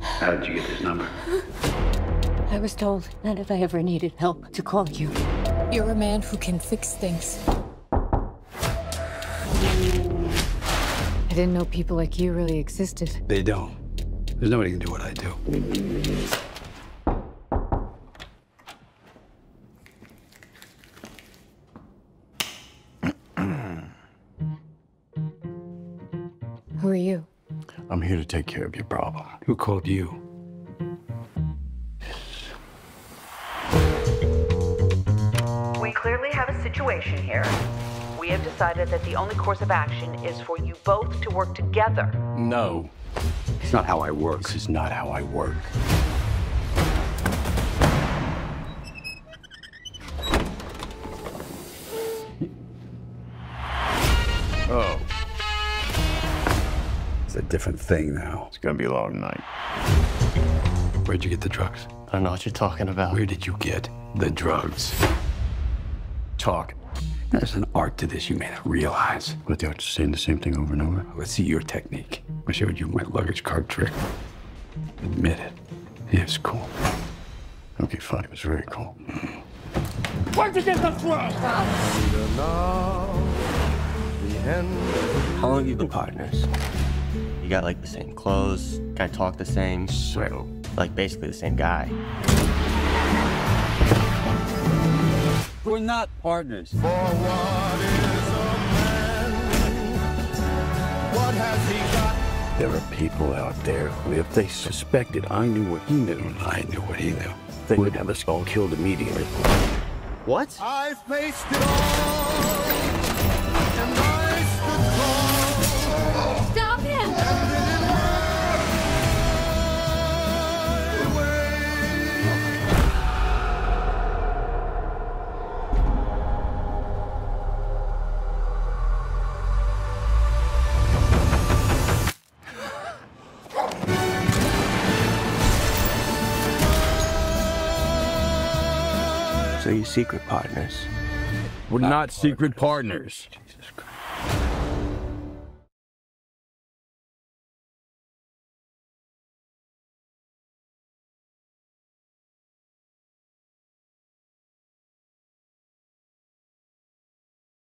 How did you get this number? I was told that if I ever needed help, to call you. You're a man who can fix things. I didn't know people like you really existed. They don't. There's nobody can do what I do. Who are you? I'm here to take care of your problem. Who called you? We clearly have a situation here. We have decided that the only course of action is for you both to work together. No. It's not how I work. This is not how I work. It's a different thing now. It's gonna be a long night. Where'd you get the drugs? I don't know what you're talking about. Where did you get the drugs? Talk. There's an art to this you may not realize. What the artist saying the same thing over and over? Let's see your technique. I showed you my luggage cart trick. Admit it. Yeah, it's cool. Okay, fine. It was very cool. Wipe against the throat! How long have you been partners? You got like the same clothes, kind of talk the same, So, like basically the same guy. We're not partners. There are people out there who, if they suspected I knew what he knew, I knew what he knew. they would have us all killed immediately. What? I faced it all, So you secret partners? We're not, not partners. secret partners. Jesus Christ.